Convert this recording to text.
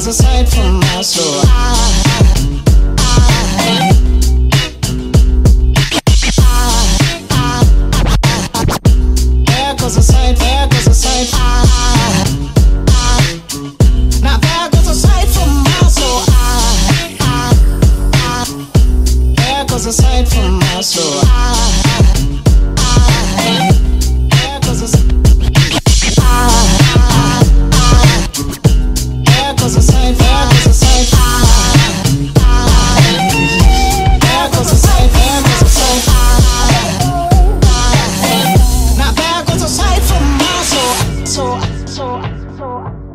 miles aside from my soul. I, I, I goes goes from my soul. Goes from my soul. so, so.